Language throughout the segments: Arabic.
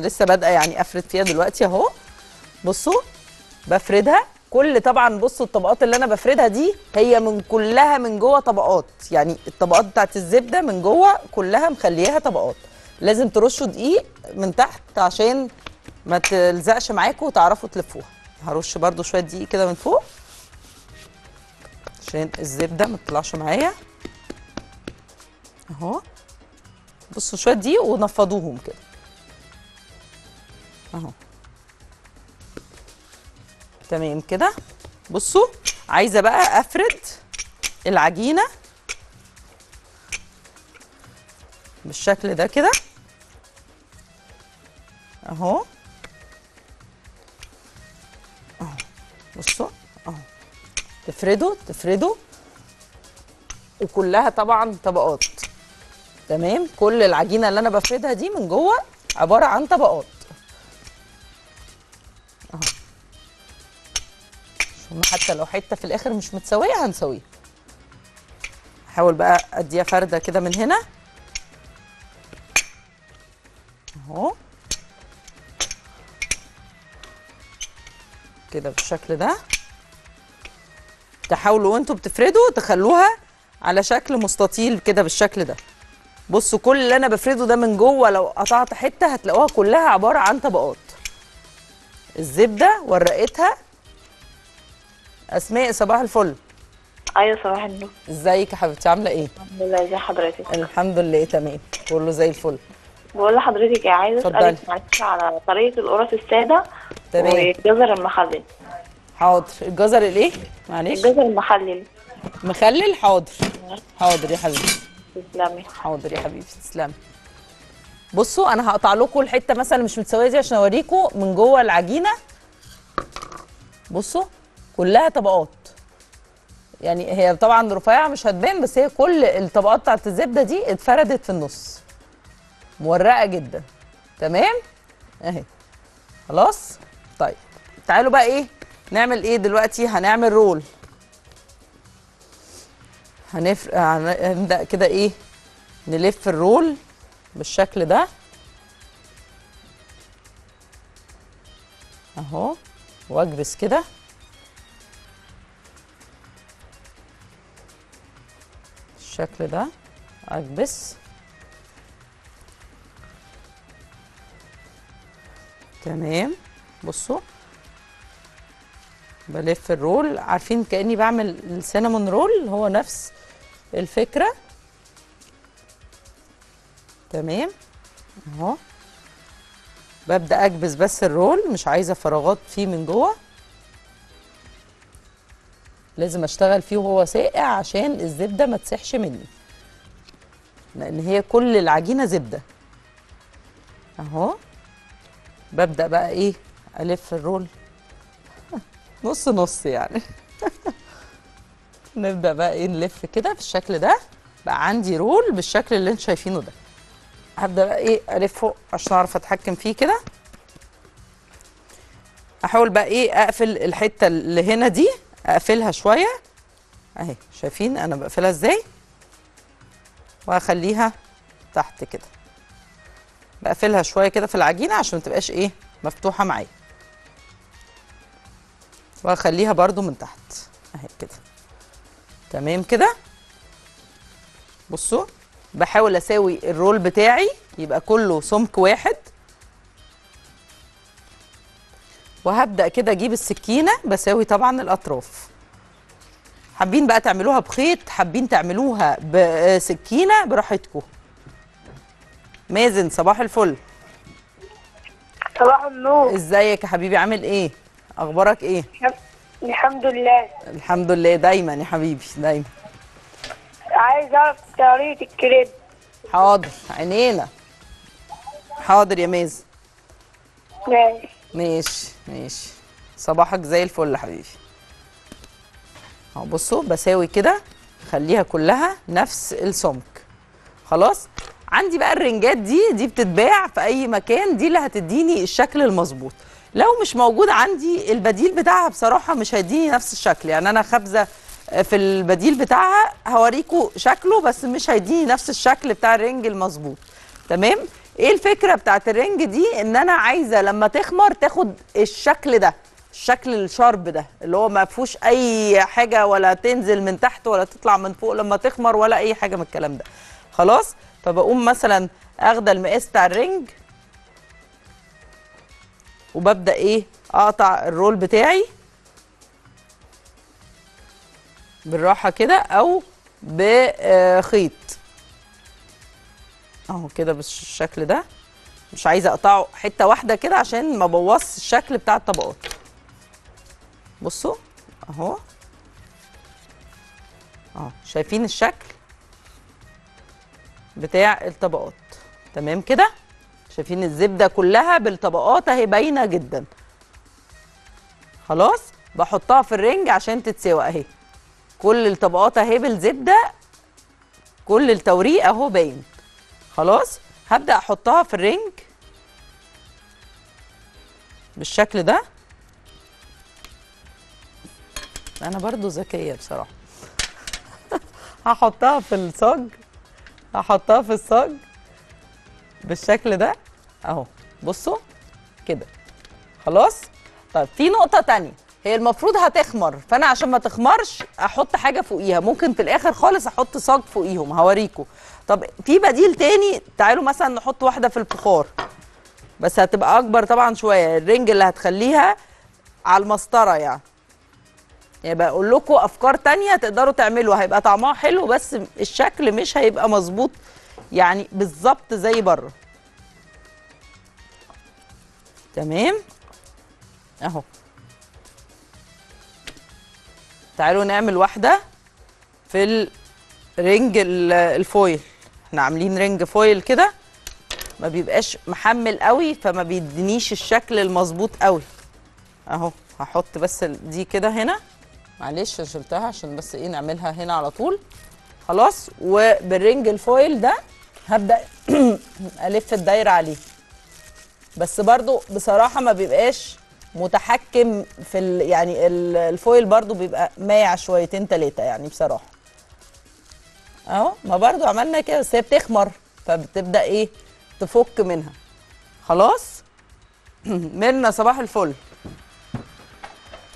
لسه بادئة يعني أفرد فيها دلوقتي أهو. بصوا بفردها. كل طبعا بصوا الطبقات اللي أنا بفردها دي هي من كلها من جوه طبقات. يعني الطبقات بتاعت الزبدة من جوه كلها مخلياها طبقات. لازم ترشوا دقيق من تحت عشان ما تلزقش معاكم وتعرفوا تلفوها. هرش برده شوية دقيق كده من فوق. عشان الزبدة ما تطلعش معايا. أهو. بصوا شوية دقيق ونفضوهم كده. اهو. تمام كده. بصوا عايزة بقى أفرد العجينة بالشكل ده كده. اهو. اهو. بصوا اهو. تفردوا تفردوا وكلها طبعا طبقات. تمام؟ كل العجينة اللي أنا بفردها دي من جوه عبارة عن طبقات. حتى لو حتة في الآخر مش متساويه هنسويها. احاول بقى اديها فرده كده من هنا. اهو. كده بالشكل ده. تحاولوا وانتوا بتفردوا تخلوها على شكل مستطيل كده بالشكل ده. بصوا كل اللي أنا بفرده ده من جوه لو قطعت حتة هتلاقوها كلها عباره عن طبقات. الزبده ورقتها أسماء صباح الفل. أيوه صباح النور. إزيك يا حبيبتي؟ عاملة إيه؟ الحمد لله إزي حضرتك؟ الحمد لله تمام. كله زي الفل. بقول لحضرتك إيه عايزة. أسألك معلش على طريقة القرص السادة تمام. والجزر المخلل. حاضر. الجزر الإيه؟ معلش. الجزر المخلل. مخلل؟ حاضر. حاضر يا حبيبتي. تسلمي. حاضر يا حبيبتي تسلمي. بصوا أنا هقطع لكم الحتة مثلا مش متساوية دي عشان أوريكم من جوه العجينة. بصوا. كلها طبقات. يعني هي طبعا رفيعة مش هتبان بس هي كل الطبقات بتاعت الزبدة دي اتفردت في النص. مورقة جدا. تمام؟ أهي. خلاص؟ طيب. تعالوا بقى إيه؟ نعمل إيه دلوقتي؟ هنعمل رول. هنفرق هنبدأ كده إيه؟ نلف الرول بالشكل ده. أهو. واكبس كده. بالشكل ده. اكبس تمام. بصوا. بلف ال roll. عارفين كأني بعمل ال cinnamon roll هو نفس الفكرة. تمام. أهو. ببدأ أكبس بس ال roll مش عايزة فراغات فيه من جوه. لازم اشتغل فيه وهو ساقع عشان الزبدة ما تسيحش مني. لأن هي كل العجينة زبدة. أهو. ببدأ بقى إيه؟ ألف الرول. نص نص يعني. نبدأ بقى إيه؟ نلف كده بالشكل ده. بقى عندي رول بالشكل اللي أنتوا شايفينه ده. هبدأ بقى إيه؟ الفه عشان أعرف أتحكم فيه كده. أحاول بقى إيه؟ أقفل الحتة اللي هنا دي. أقفلها شوية. أهي شايفين أنا بقفلها إزاي؟ وأخليها تحت كده. بقفلها شوية كده في العجينة عشان ما تبقاش إيه مفتوحة معايا. وأخليها برده من تحت. أهي كده. تمام كده؟ بصوا بحاول أساوي الرول بتاعي يبقى كله سمك واحد. وهبدأ كده أجيب السكينة بساوي طبعا الأطراف. حابين بقى تعملوها بخيط حابين تعملوها بسكينة براحتكم. مازن صباح الفل. صباح النور. إزيك يا حبيبي؟ عامل إيه؟ أخبارك إيه؟ الحمد لله. الحمد لله. دايما يا حبيبي دايما. عايز أعرف طريقة الكريب. حاضر. عينينا. حاضر يا مازن. ماشي. ماشي ماشي. صباحك زي الفل يا حبيبي. اهو بصوا بساوي كده خليها كلها نفس السمك. خلاص؟ عندي بقى الرنجات دي دي بتتباع في أي مكان دي اللي هتديني الشكل المظبوط. لو مش موجود عندي البديل بتاعها بصراحة مش هيديني نفس الشكل. يعني أنا خبزة في البديل بتاعها هوريكم شكله بس مش هيديني نفس الشكل بتاع ال ring المظبوط. تمام؟ إيه الفكرة بتاعت ال ring دي؟ ان أنا عايزة لما تخمر تاخد الشكل ده الشكل ال sharp ده اللي هو ما فيهوش أي حاجة ولا تنزل من تحت ولا تطلع من فوق لما تخمر ولا أي حاجة من الكلام ده. خلاص؟ فبقوم مثلا أخدة المقاس بتاع ال ring وببدأ إيه؟ أقطع الرول بتاعي بالراحة كده أو بخيط. اهو كده بالشكل ده. مش عايزة أقطعه حتة واحدة كده عشان ما بوظش الشكل بتاع الطبقات. بصوا اهو. اهو شايفين الشكل بتاع الطبقات. تمام كده؟ شايفين الزبدة كلها بالطبقات اهي باينة جدا. خلاص؟ بحطها في ال ring عشان تتسوى اهي. كل الطبقات اهي بالزبدة كل التوريق اهو باين. خلاص؟ هبدأ أحطها في ال ring بالشكل ده. أنا برضو ذكية بصراحة. هحطها في الصاج. هحطها في الصاج بالشكل ده. أهو بصوا كده. خلاص؟ طيب في نقطة تانية. هي المفروض هتخمر. فأنا عشان ما تخمرش أحط حاجة فوقيها. ممكن في الآخر خالص أحط صاج فوقيهم هوريكم طب في بديل تاني تعالوا مثلا نحط واحدة في الفخار. بس هتبقى أكبر طبعا شوية الرنج اللي هتخليها على المسطرة يعني. يعني بقول لكم أفكار تانية تقدروا تعملوا. هيبقى طعمها حلو بس الشكل مش هيبقى مظبوط يعني بالظبط زي بره. تمام؟ أهو. تعالوا نعمل واحدة في ال ring ال- ال foil. إحنا عاملين ring foil كده ما بيبقاش محكم قوي فما بيدينيش الشكل المظبوط قوي. اهو هحط بس دي كده هنا. معلش شلتها عشان بس إيه نعملها هنا على طول. خلاص وبال ring ال foil ده هبدأ ألف الدايرة عليه. بس برضو بصراحة ما بيبقاش متحكم في ال يعني ال- ال foil برضو بيبقى مايع شويتين تلاتة يعني بصراحة. اهو ما برضو عملنا كده بس هي بتخمر فبتبدأ إيه تفك منها. خلاص؟ ميرنا صباح الفل.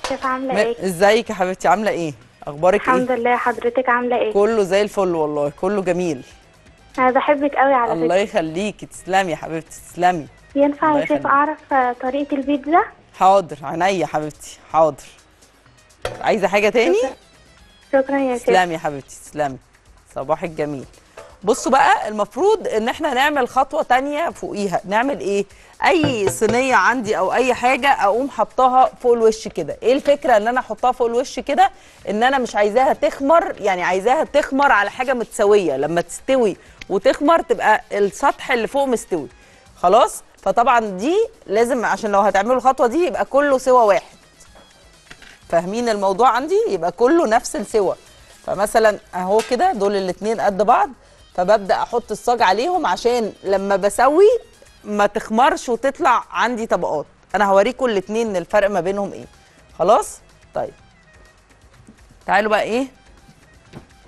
كيف عاملة م- إيه؟ ازيك يا حبيبتي؟ عاملة إيه؟ أخبارك الحمد إيه لله. حضرتك عاملة إيه؟ كله زي الفل والله كله جميل. أنا بحبك قوي على الله فكرة. يخليكي. تسلمي يا حبيبتي تسلمي. ينفع الله يا شيف. أعرف طريقة البيتزا؟ حاضر عينيا يا حبيبتي حاضر. عايزة حاجة تاني؟ شكرا. يا شيف تسلمي يا حبيبتي تسلمي. صباحك جميل بصوا بقى المفروض إن إحنا نعمل خطوة تانية فوقيها. نعمل إيه؟ أي صينية عندي أو أي حاجة أقوم حطاها فوق الوش كده. إيه الفكرة إن أنا أحطها فوق الوش كده؟ إن أنا مش عايزاها تخمر يعني عايزاها تخمر على حاجة متساوية. لما تستوي وتخمر تبقى السطح اللي فوق مستوي. خلاص؟ فطبعا دي لازم عشان لو هتعملوا الخطوة دي يبقى كله سوا واحد. فاهمين الموضوع عندي؟ يبقى كله نفس السوى. فمثلا أهو كده دول الاتنين قد بعض فببدأ أحط الصاج عليهم عشان لما بسوي ما تخمرش وتطلع عندي طبقات. أنا هوريكم الاتنين الفرق ما بينهم إيه. خلاص؟ طيب. تعالوا بقى إيه؟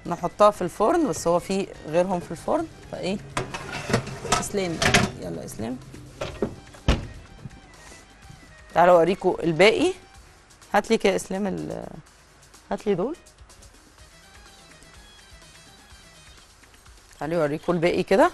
نحطها في الفرن بس هو في غيرهم في الفرن. فإيه؟ إسلام. يلا إسلام. تعالوا اوريكم الباقي. هات لي كده اسلام ال هات لي دول. تعالوا اوريكم الباقي كده.